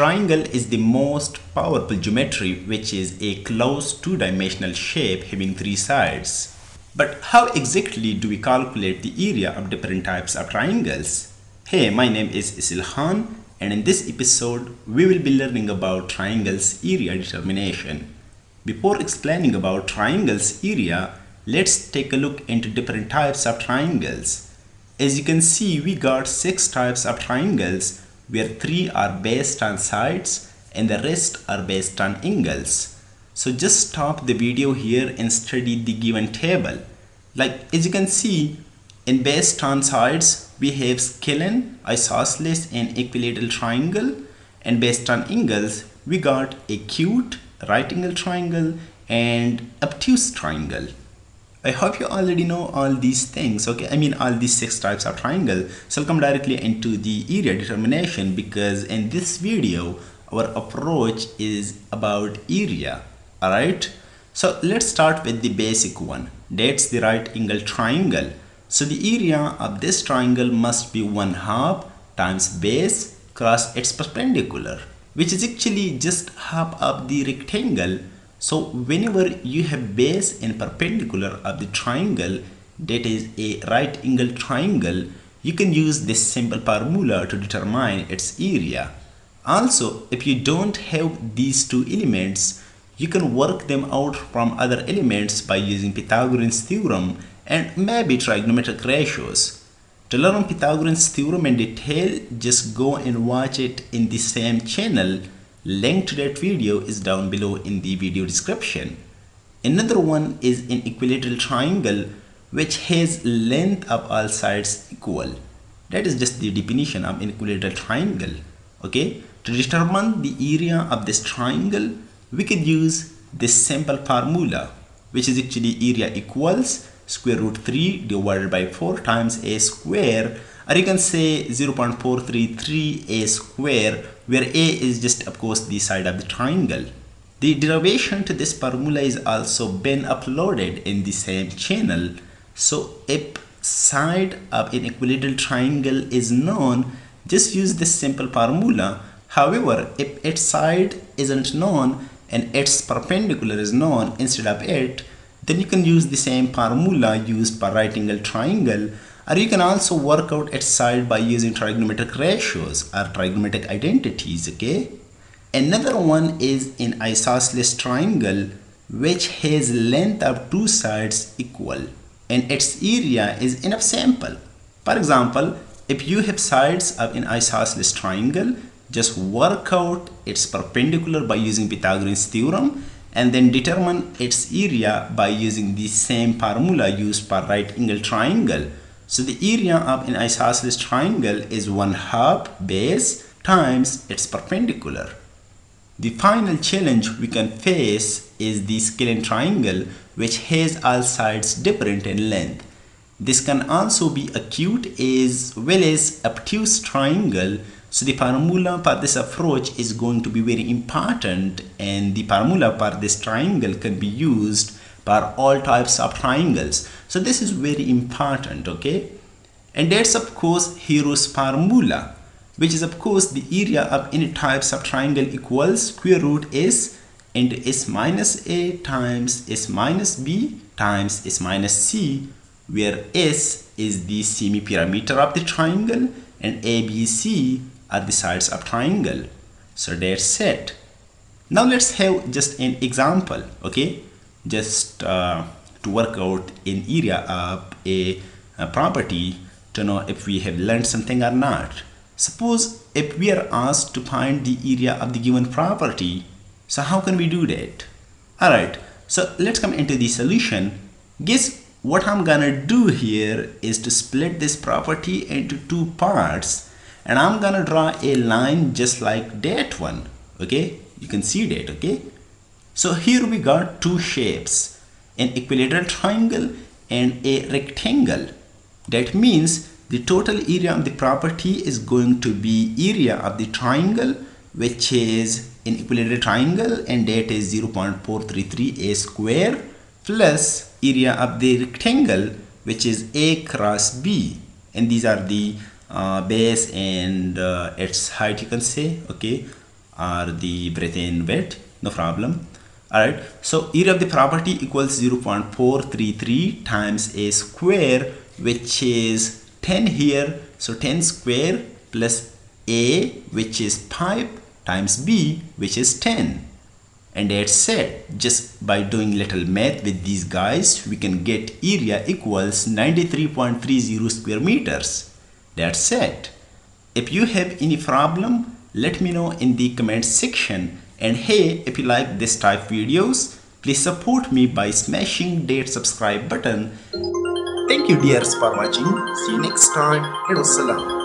triangle is the most powerful geometry which is a closed two-dimensional shape having three sides. But how exactly do we calculate the area of different types of triangles? Hey, my name is Isilhan and in this episode we will be learning about triangles area determination. Before explaining about triangles area, let's take a look into different types of triangles. As you can see, we got six types of triangles where three are based on sides and the rest are based on angles. So just stop the video here and study the given table. Like as you can see, in based on sides, we have scalene, isosceles and equilateral triangle and based on angles, we got acute, right angle triangle and obtuse triangle. I hope you already know all these things, okay? I mean all these six types of triangle. So I'll come directly into the area determination because in this video, our approach is about area, alright? So let's start with the basic one. That's the right angle triangle. So the area of this triangle must be 1 half times base cross its perpendicular, which is actually just half of the rectangle so whenever you have base and perpendicular of the triangle that is a right angle triangle, you can use this simple formula to determine its area. Also, if you don't have these two elements, you can work them out from other elements by using Pythagorean's theorem and maybe trigonometric ratios. To learn Pythagorean's theorem in detail, just go and watch it in the same channel Link to that video is down below in the video description. Another one is an equilateral triangle which has length of all sides equal. That is just the definition of an equilateral triangle. Okay, to determine the area of this triangle, we can use this simple formula which is actually area equals square root 3 divided by 4 times a square or you can say 0.433 a square where a is just of course the side of the triangle. The derivation to this formula is also been uploaded in the same channel. So if side of an equilateral triangle is known, just use this simple formula. However, if its side isn't known and its perpendicular is known instead of it, then you can use the same formula used for right angle triangle or you can also work out its side by using trigonometric ratios or trigonometric identities okay? Another one is an isosceles triangle which has length of two sides equal and its area is enough sample. For example if you have sides of an isosceles triangle just work out its perpendicular by using Pythagorean's theorem and then determine its area by using the same formula used for right angle triangle so the area of an isosceles triangle is 1 half base times its perpendicular. The final challenge we can face is the scalene triangle which has all sides different in length. This can also be acute as well as obtuse triangle so the formula for this approach is going to be very important and the formula for this triangle can be used for all types of triangles. So this is very important okay? And that's of course Hero's formula which is of course the area of any types of triangle equals square root s into s minus a times s minus b times s minus c where s is the semi-perimeter of the triangle and abc are the sides of triangle so that's it now let's have just an example okay just uh, to work out an area of a, a, property to know if we have learned something or not. Suppose if we are asked to find the area of the given property, so how can we do that? Alright, so let's come into the solution. Guess what I'm gonna do here is to split this property into two parts and I'm gonna draw a line just like that one okay? You can see that okay? So here we got two shapes, an equilateral triangle and a rectangle. That means the total area of the property is going to be area of the triangle which is an equilateral triangle and that is 0.433 a square plus area of the rectangle which is a cross b. And these are the base and uh, its height you can say okay are the Brayton weight no problem. Alright so area of the property equals 0.433 times a square which is 10 here. So 10 square plus a which is 5 times b which is 10 and it. Just by doing little math with these guys we can get area equals 93.30 square meters that's it. If you have any problem let me know in the comment section. And hey if you like this type videos please support me by smashing that subscribe button. Thank you dears for watching. See you next time. And wassalam